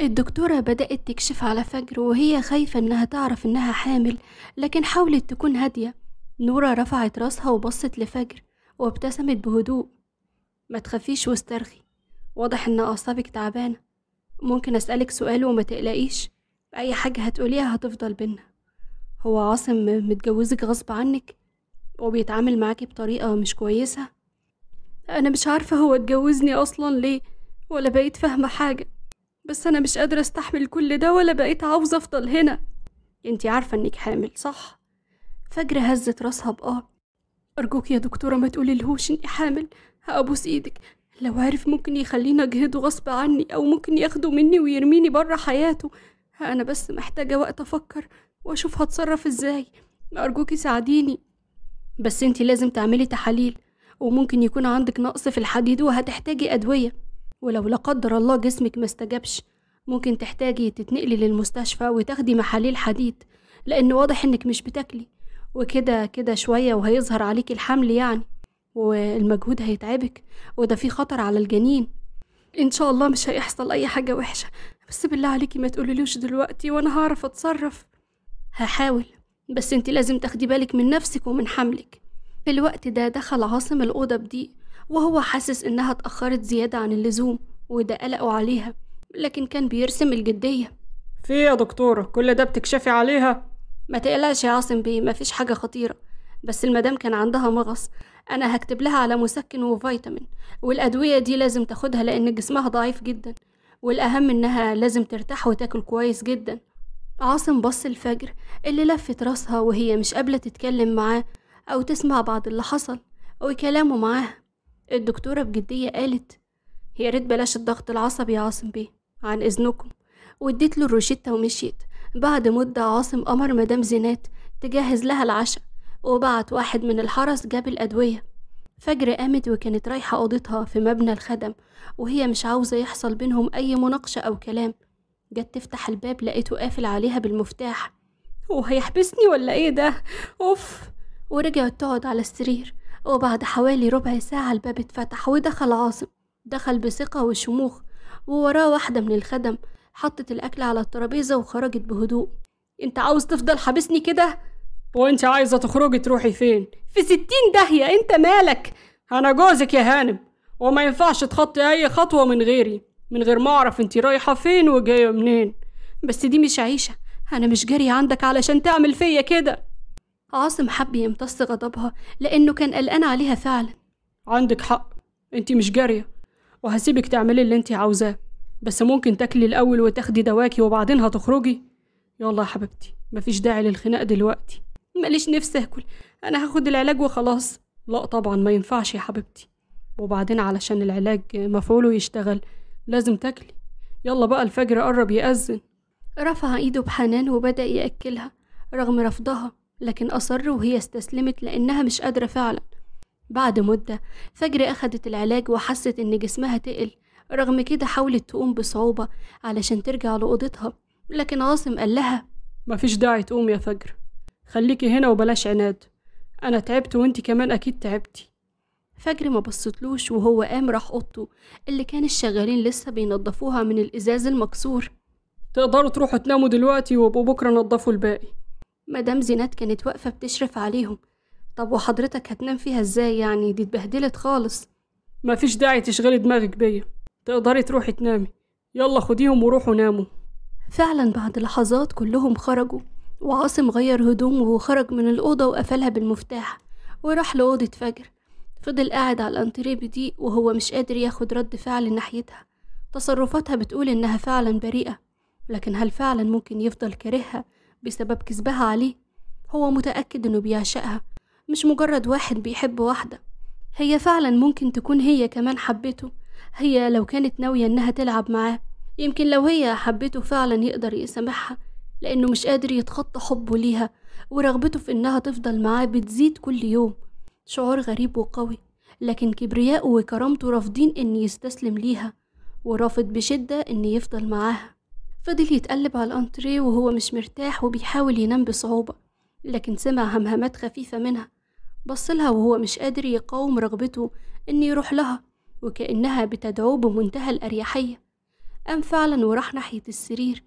الدكتورة بدأت تكشف على فجر وهي خايفة إنها تعرف إنها حامل لكن حاولت تكون هادية. نورة رفعت راسها وبصت لفجر وابتسمت بهدوء. ما تخافيش واسترخي واضح إن أعصابك تعبانة. ممكن أسألك سؤال وما تقلقيش أي حاجة هتقوليها هتفضل بينا. هو عاصم متجوزك غصب عنك وبيتعامل معاكي بطريقة مش كويسة؟ أنا مش عارفة هو اتجوزني أصلا ليه ولا بقيت فاهمة حاجة. بس أنا مش قادرة أستحمل كل ده ولا بقيت عاوزة أفضل هنا. انتي عارفة إنك حامل صح؟ فجر هزت راسها بآه. أرجوك يا دكتورة ما تقولي لهوش إني حامل. هأبوس إيدك. لو عارف ممكن يخليني أجهده غصب عني أو ممكن ياخده مني ويرميني برا حياته. أنا بس محتاجة وقت أفكر وأشوف هتصرف إزاي. أرجوكي ساعديني. بس انتي لازم تعملي تحاليل وممكن يكون عندك نقص في الحديد وهتحتاجي أدوية. ولو لا قدر الله جسمك ما استجابش ممكن تحتاجي تتنقلي للمستشفى وتاخدي محاليل حديد لأن واضح إنك مش بتاكلي. وكده كده شوية وهيظهر عليكي الحمل يعني والمجهود هيتعبك وده في خطر على الجنين. إن شاء الله مش هيحصل أي حاجة وحشة. بس بالله عليكي ما تقوليلوش دلوقتي وأنا هعرف أتصرف. هحاول. بس انت لازم تاخدي بالك من نفسك ومن حملك. في الوقت ده دخل عاصم الأوضة بضيق وهو حاسس إنها اتأخرت زيادة عن اللزوم وده قلقه عليها لكن كان بيرسم الجدية. في يا دكتورة كل ده بتكشفي عليها؟ ما تقلقش يا عاصم بيه مفيش حاجة خطيرة. بس المدام كان عندها مغص أنا هكتب لها على مسكن وفيتامين. والأدوية دي لازم تاخدها لأن جسمها ضعيف جدا. والأهم إنها لازم ترتاح وتاكل كويس جدا. عاصم بص الفجر اللي لفت راسها وهي مش قابلة تتكلم معاه أو تسمع بعض اللي حصل أو كلامه معاها. الدكتورة بجدية قالت يا ريت بلاش الضغط العصبي يا عاصم بيه عن إذنكم. واديت له الروشتة ومشيت. بعد مدة عاصم أمر مدام زينات تجهز لها العشاء وبعت واحد من الحرس جاب الأدوية. فجر قامت وكانت رايحة أوضتها في مبنى الخدم وهي مش عاوزة يحصل بينهم أي مناقشة أو كلام. جت تفتح الباب لقيته قافل عليها بالمفتاح. هو هيحبسني ولا إيه ده؟ أوف! ورجعت تقعد على السرير. وبعد حوالي ربع ساعة الباب اتفتح ودخل عاصم. دخل بثقة وشموخ ووراه واحدة من الخدم حطت الأكل على الترابيزة وخرجت بهدوء. أنت عاوز تفضل حابسني كده؟ وأنت عايزة تخرجي تروحي فين؟ في ستين داهية أنت مالك؟ أنا جوزك يا هانم وما ينفعش تخطي أي خطوة من غيري. من غير ما أعرف انت رايحة فين وجاية منين. بس دي مش عيشة أنا مش جارية عندك علشان تعمل فيا كده. عاصم حب يمتص غضبها لأنه كان قلقان عليها فعلا. عندك حق انت مش جارية وهسيبك تعملي اللي انت عاوزاه بس ممكن تاكلي الأول وتاخدي دواكي وبعدين هتخرجي. يلا يا حبيبتي مفيش داعي للخناق دلوقتي. ماليش نفس آكل أنا هاخد العلاج وخلاص. لا طبعا ما ينفعش يا حبيبتي. وبعدين علشان العلاج مفعوله يشتغل لازم تاكلي. يلا بقى الفجر قرب يأذن. رفع إيده بحنان وبدأ يأكلها رغم رفضها. لكن أصر وهي استسلمت لأنها مش قادرة فعلا. بعد مدة فجر أخدت العلاج وحست إن جسمها تقل رغم كده حاولت تقوم بصعوبة علشان ترجع لأوضتها لكن عاصم قال لها مفيش داعي تقوم يا فجر خليكي هنا وبلاش عناد أنا تعبت وانتي كمان أكيد تعبتي. فجر ما بصتلوش وهو قام راح أوضته اللي كان الشغالين لسه بينضفوها من الإزاز المكسور. تقدروا تروحوا تناموا دلوقتي بكرة نضفوا الباقي. مدام زينات كانت واقفة بتشرف عليهم. طب وحضرتك هتنام فيها إزاي يعني؟ دي اتبهدلت خالص. مفيش داعي تشغلي دماغك بيا. تقدري تروحي تنامي. يلا خديهم وروحوا ناموا. فعلا بعد لحظات كلهم خرجوا وعاصم غير هدومه وخرج من الأوضة وقفلها بالمفتاح وراح لأوضة فجر. فضل قاعد على الأنتريه بضيق وهو مش قادر ياخد رد فعل ناحيتها. تصرفاتها بتقول إنها فعلا بريئة لكن هل فعلا ممكن يفضل كارهها؟ بسبب كذبها عليه هو متأكد إنه بيعشقها مش مجرد واحد بيحب واحدة. هي فعلا ممكن تكون هي كمان حبته. هي لو كانت ناوية إنها تلعب معاه يمكن لو هي حبته فعلا يقدر يسامحها لأنه مش قادر يتخطى حبه ليها ورغبته في إنها تفضل معاه بتزيد كل يوم. شعور غريب وقوي لكن كبرياءه وكرامته رافضين إن يستسلم ليها ورافض بشدة إن يفضل معاها. فضل يتقلب على الأنتريه وهو مش مرتاح وبيحاول ينام بصعوبة لكن سمع همهمات خفيفة منها. بصلها وهو مش قادر يقاوم رغبته إن يروح لها وكأنها بتدعوه بمنتهى الأريحية. قام فعلا وراح ناحية السرير.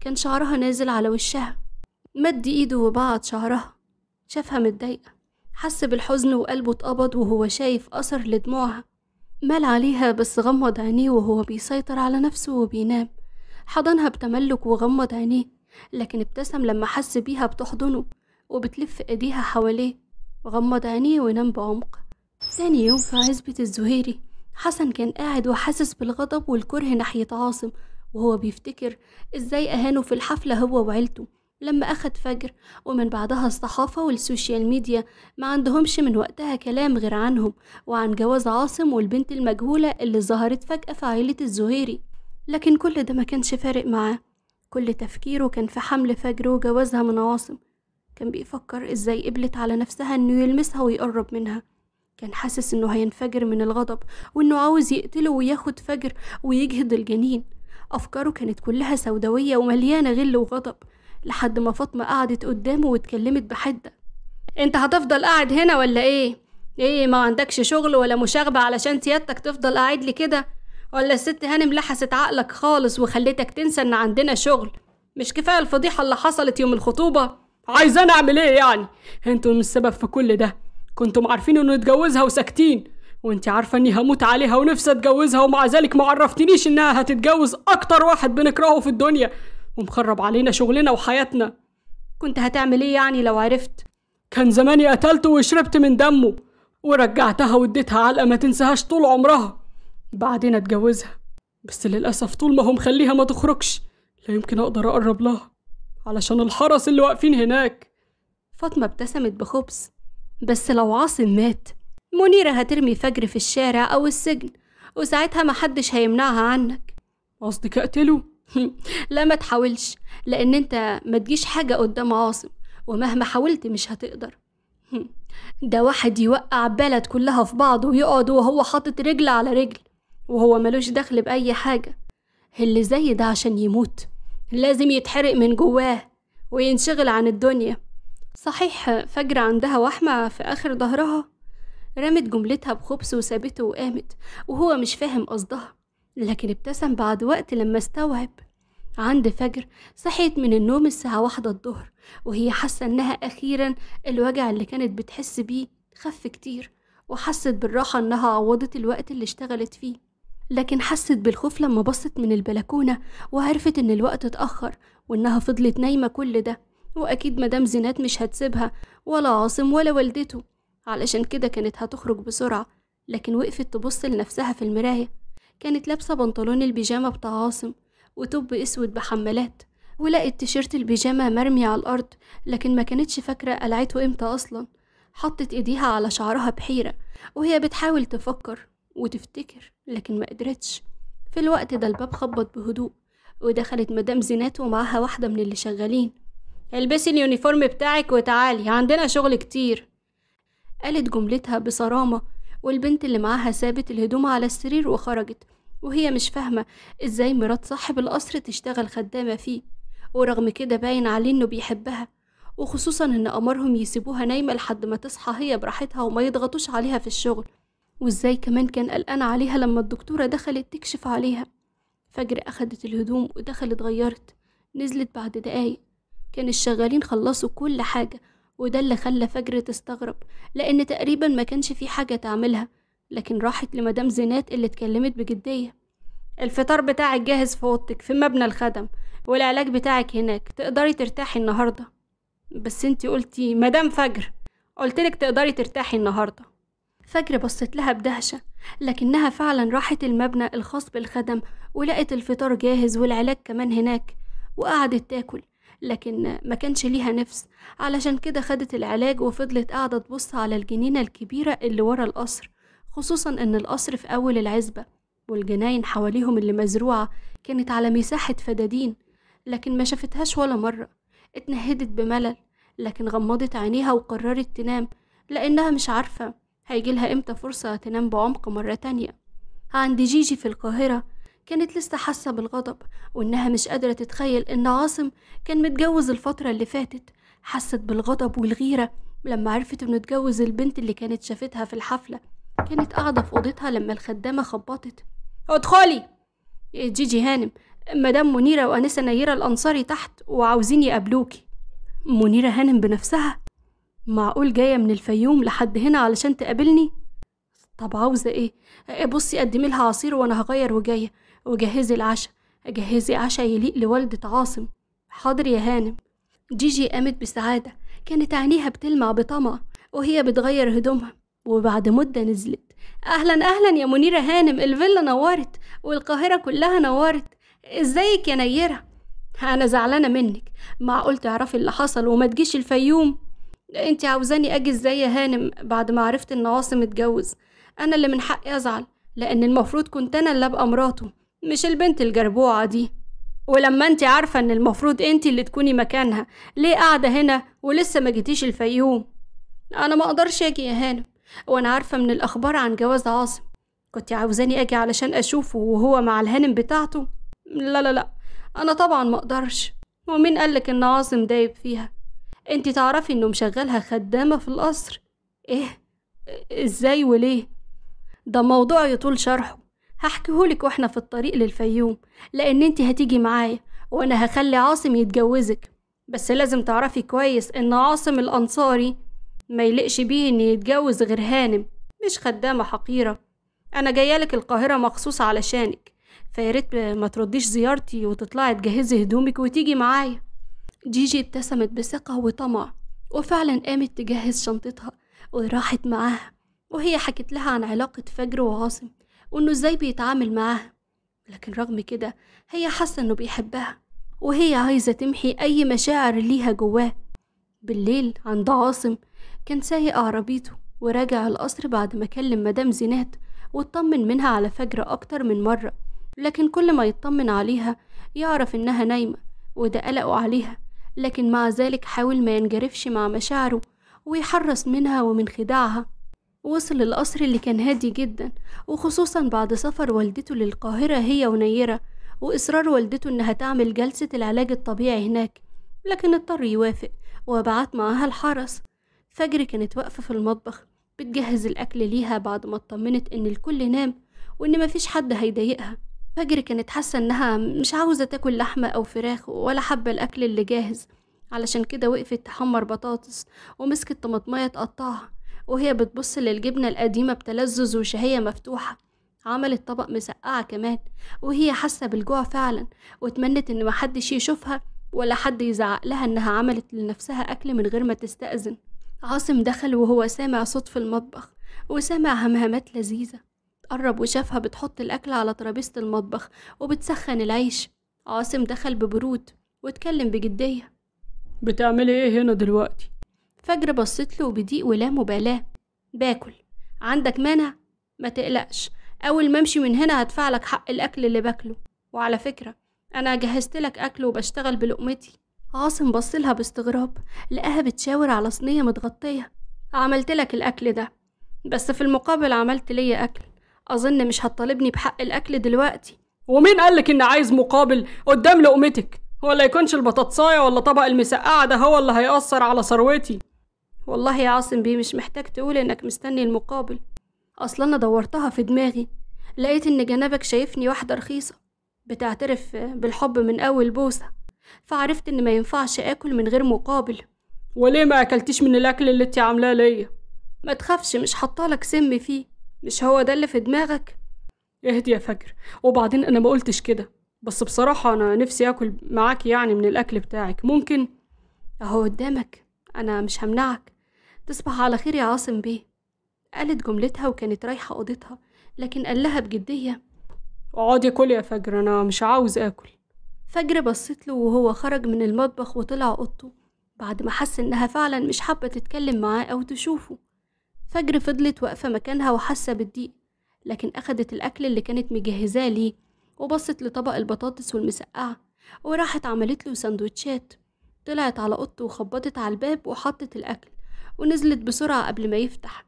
كان شعرها نازل على وشها. مد إيده وبعد شعرها. شافها متضايقة. حس بالحزن وقلبه اتقبض وهو شايف أثر لدموعها. مال عليها بس غمض عينيه وهو بيسيطر على نفسه وبينام. حضنها بتملك وغمض عينيه لكن ابتسم لما حس بيها بتحضنه وبتلف إيديها حواليه غمض عينيه ونام بعمق. تاني يوم في عزبة الزهيري حسن كان قاعد وحاسس بالغضب والكره ناحية عاصم وهو بيفتكر إزاي أهانه في الحفلة هو وعيلته لما أخد فجر ومن بعدها الصحافة وال social media ما عندهمش من وقتها كلام غير عنهم وعن جواز عاصم والبنت المجهولة اللي ظهرت فجأة في عائلة الزهيري. لكن كل ده ما كانش فارق معاه. كل تفكيره كان في حمل فجر وجوازها من عاصم. كان بيفكر إزاي قبلت على نفسها إنه يلمسها ويقرب منها. كان حاسس إنه هينفجر من الغضب وإنه عاوز يقتله وياخد فجر ويجهض الجنين. أفكاره كانت كلها سوداوية ومليانة غل وغضب لحد ما فاطمة قعدت قدامه واتكلمت بحدة. أنت هتفضل قاعد هنا ولا إيه؟ إيه ما عندكش شغل ولا مشاغبة علشان سيادتك تفضل قاعد لي كده؟ ولا الست هانم لحست عقلك خالص وخلتك تنسى إن عندنا شغل؟ مش كفاية الفضيحة اللي حصلت يوم الخطوبة؟ عايزاني أعمل إيه يعني؟ أنتوا من السبب في كل ده. كنتم عارفين إنه يتجوزها وساكتين وانت عارفة إني هموت عليها ونفسي أتجوزها ومع ذلك ما عرفتنيش إنها هتتجوز أكتر واحد بنكرهه في الدنيا ومخرب علينا شغلنا وحياتنا. كنت هتعمل إيه يعني لو عرفت؟ كان زماني قتلته وشربت من دمه ورجعتها واديتها علقة ما تنساهاش طول عمرها. بعدين أتجوزها. بس للأسف طول ما هو مخليها ما تخرجش لا يمكن أقدر أقرب لها علشان الحرس اللي واقفين هناك. فاطمة ابتسمت بخبث. بس لو عاصم مات منيرة هترمي فجر في الشارع أو السجن وساعتها محدش هيمنعها عنك. قصدك أقتله؟ لا ما تحاولش لأن أنت ما تجيش حاجة قدام عاصم ومهما حاولت مش هتقدر. ده واحد يوقع بلد كلها في بعض ويقعد وهو حاطط رجل على رجل. وهو ملوش دخل بأي حاجة. اللي زي ده عشان يموت. لازم يتحرق من جواه وينشغل عن الدنيا. صحيح فجر عندها وحمة في آخر ظهرها. رمت جملتها بخبث وسابته وقامت وهو مش فاهم قصدها. لكن ابتسم بعد وقت لما استوعب. عند فجر صحيت من النوم الساعة واحدة الظهر وهي حاسة إنها أخيرا الوجع اللي كانت بتحس بيه خف كتير وحست بالراحة إنها عوضت الوقت اللي اشتغلت فيه. لكن حست بالخوف لما بصت من البلكونة وعرفت إن الوقت اتأخر وإنها فضلت نايمة كل ده وأكيد مدام زينات مش هتسيبها ولا عاصم ولا والدته علشان كده كانت هتخرج بسرعة لكن وقفت تبص لنفسها في المراية كانت لابسة بنطلون البيجامة بتاع عاصم و top أسود بحمالات ولقت تيشيرت البيجامة مرمي على الأرض لكن ما كانتش فاكرة قلعته إمتى أصلا حطت إيديها على شعرها بحيرة وهي بتحاول تفكر وتفتكر لكن ما قدرتش. في الوقت ده الباب خبط بهدوء ودخلت مدام زينات ومعاها واحدة من اللي شغالين. البسي ال uniform بتاعك وتعالي عندنا شغل كتير. قالت جملتها بصرامة والبنت اللي معاها سابت الهدوم على السرير وخرجت. وهي مش فاهمة إزاي مرات صاحب القصر تشتغل خدامة فيه ورغم كده باين عليه إنه بيحبها. وخصوصا إن أمرهم يسيبوها نايمة لحد ما تصحى هي براحتها وما يضغطوش عليها في الشغل. وإزاي كمان كان قلقان عليها لما الدكتورة دخلت تكشف عليها. فجر أخدت الهدوم ودخلت غيرت. نزلت بعد دقايق. كان الشغالين خلصوا كل حاجة وده اللي خلى فجر تستغرب لأن تقريبا ما كانش في حاجة تعملها. لكن راحت لمدام زينات اللي اتكلمت بجدية. الفطار بتاعك جاهز في أوضتك في مبنى الخدم والعلاج بتاعك هناك. تقدري ترتاحي النهاردة. بس انتي قلتي مدام فجر. قلتلك تقدري ترتاحي النهاردة. فجر بصت لها بدهشة لكنها فعلا راحت المبنى الخاص بالخدم ولقت الفطار جاهز والعلاج كمان هناك وقعدت تاكل لكن ما كانش ليها نفس. علشان كده خدت العلاج وفضلت قاعدة تبص على الجنينة الكبيرة اللي ورا القصر خصوصا إن القصر في أول العزبة والجناين حواليهم اللي مزروعة كانت على مساحة فدادين لكن ما شافتهاش ولا مرة. اتنهدت بملل لكن غمضت عينيها وقررت تنام لأنها مش عارفة هيجيلها إمتى فرصة تنام بعمق مرة تانية؟ عند جيجي في القاهرة كانت لسه حاسة بالغضب وإنها مش قادرة تتخيل إن عاصم كان متجوز الفترة اللي فاتت. حست بالغضب والغيرة لما عرفت إنه اتجوز البنت اللي كانت شافتها في الحفلة. كانت قاعدة في أوضتها لما الخدامة خبطت. أدخلي! جيجي هانم مدام منيرة وأنسة نيرة الأنصاري تحت وعاوزين يقابلوكي. منيرة هانم بنفسها؟ معقول جاية من الفيوم لحد هنا علشان تقابلني؟ طب عاوزة إيه؟ بصي قدمي لها عصير وأنا هغير وجاية. وجهزي العشاء. جهزي عشاء يليق لوالدة عاصم. حاضر يا هانم. جيجي قامت بسعادة. كانت عينيها بتلمع بطمع وهي بتغير هدومها. وبعد مدة نزلت. أهلا أهلا يا منيرة هانم. الفيلا نورت والقاهرة كلها نورت. إزيك يا نيرة؟ أنا زعلانة منك. معقول تعرفي اللي حصل وما تجيش الفيوم؟ انت عاوزاني أجي إزاي يا هانم بعد ما عرفت ان عاصم اتجوز؟ أنا اللي من حقي ازعل لأن المفروض كنت أنا اللي ابقى مراته مش البنت الجربوعة دي. ولما انت عارفة ان المفروض انت اللي تكوني مكانها ليه قاعدة هنا ولسه ما جيتيش الفيوم؟ أنا ما أقدرش أجي يا هانم وأنا عارفة من الاخبار عن جواز عاصم. كنت عاوزاني أجي علشان اشوفه وهو مع الهانم بتاعته؟ لا لا لا أنا طبعا ما أقدرش. ومين قالك ان عاصم دايب فيها؟ انت تعرفي انه مشغلها خدامة في القصر. إيه إزاي وليه؟ ده موضوع يطول شرحه. هحكيهولك وإحنا في الطريق للفيوم لأن انت هتيجي معايا وأنا هخلي عاصم يتجوزك. بس لازم تعرفي كويس ان عاصم الأنصاري ما يلقش بيه إن يتجوز غير هانم مش خدامة حقيرة. أنا جايالك القاهرة مخصوص علشانك فياريت ما ترديش زيارتي وتطلعي تجهزي هدومك وتيجي معايا. جيجي ابتسمت بثقة وطمع وفعلا قامت تجهز شنطتها وراحت معاها وهي حكت لها عن علاقة فجر وعاصم وإنه إزاي بيتعامل معاها. لكن رغم كده هي حاسة إنه بيحبها وهي عايزة تمحي أي مشاعر ليها جواه. بالليل عند عاصم كان سايق عربيته وراجع القصر بعد ما كلم مدام زينات واطمن منها على فجر أكتر من مرة لكن كل ما يطمن عليها يعرف إنها نايمة وده قلقه عليها. لكن مع ذلك حاول ما ينجرفش مع مشاعره ويحرص منها ومن خداعها. وصل القصر اللي كان هادي جدا وخصوصا بعد سفر والدته للقاهرة هي ونيرة وإصرار والدته إنها تعمل جلسة العلاج الطبيعي هناك لكن اضطر يوافق وبعت معاها الحرس. فجر كانت واقفة في المطبخ بتجهز الأكل ليها بعد ما اطمنت إن الكل نام وإن مفيش حد هيضايقها. فجر كانت حاسة إنها مش عاوزة تاكل لحمة أو فراخ ولا حابة الأكل اللي جاهز. علشان كده وقفت تحمر بطاطس ومسكت طماطمية تقطعها وهي بتبص للجبنة القديمة بتلذذ وشهية مفتوحة. عملت طبق مسقعة كمان وهي حاسة بالجوع فعلا واتمنت إن محدش يشوفها ولا حد يزعق لها إنها عملت لنفسها أكل من غير ما تستأذن. عاصم دخل وهو سامع صوت في المطبخ وسامع همهمات لذيذة. قرب وشافها بتحط الأكل على ترابيزة المطبخ وبتسخن العيش. عاصم دخل ببرود واتكلم بجدية. بتعملي إيه هنا دلوقتي؟ فجر بصت له بضيق ولا مبالاة. باكل. عندك مانع؟ ما تقلقش. أول ما أمشي من هنا هدفع لك حق الأكل اللي باكله. وعلى فكرة أنا جهزت لك أكل وبشتغل بلقمتي. عاصم بصلها باستغراب. لقاها بتشاور على صينية متغطية. عملت لك الأكل ده. بس في المقابل عملت ليا أكل. أظن مش هتطالبني بحق الأكل دلوقتي. ومين قالك إن عايز مقابل قدام لقمتك؟ ولا يكونش البطاطساية ولا طبق المسقعة ده هو اللي هيأثر على ثروتي. والله يا عاصم بيه مش محتاج تقول إنك مستني المقابل. أصلا أنا دورتها في دماغي. لقيت إن جنابك شايفني واحدة رخيصة بتعترف بالحب من أول بوسة. فعرفت إن ما ينفعش آكل من غير مقابل. وليه ما أكلتيش من الأكل اللي انتي عاملاه ليا؟ ما تخافش مش حطالك سم فيه. مش هو ده اللي في دماغك؟ اهدي يا فجر. وبعدين أنا ما قلتش كده. بس بصراحة أنا نفسي آكل معاكي يعني من الأكل بتاعك. ممكن؟ أهو قدامك. أنا مش همنعك. تصبح على خير يا عاصم بيه. قالت جملتها وكانت رايحة أوضتها لكن قال لها بجدية. اقعدي كلي يا فجر أنا مش عاوز آكل. فجر بصت له وهو خرج من المطبخ وطلع أوضته. بعد ما حس إنها فعلا مش حابة تتكلم معاه أو تشوفه فجر فضلت واقفة مكانها وحاسة بالضيق لكن أخدت الأكل اللي كانت مجهزاه ليه وبصت لطبق البطاطس والمسقعة وراحت عملت له سندوتشات. طلعت على أوضته وخبطت على الباب وحطت الأكل ونزلت بسرعة قبل ما يفتح.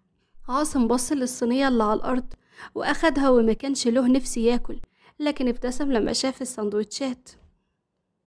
عاصم بص للصينية اللي على الأرض وأخدها وما كانش له نفس ياكل لكن ابتسم لما شاف السندوتشات.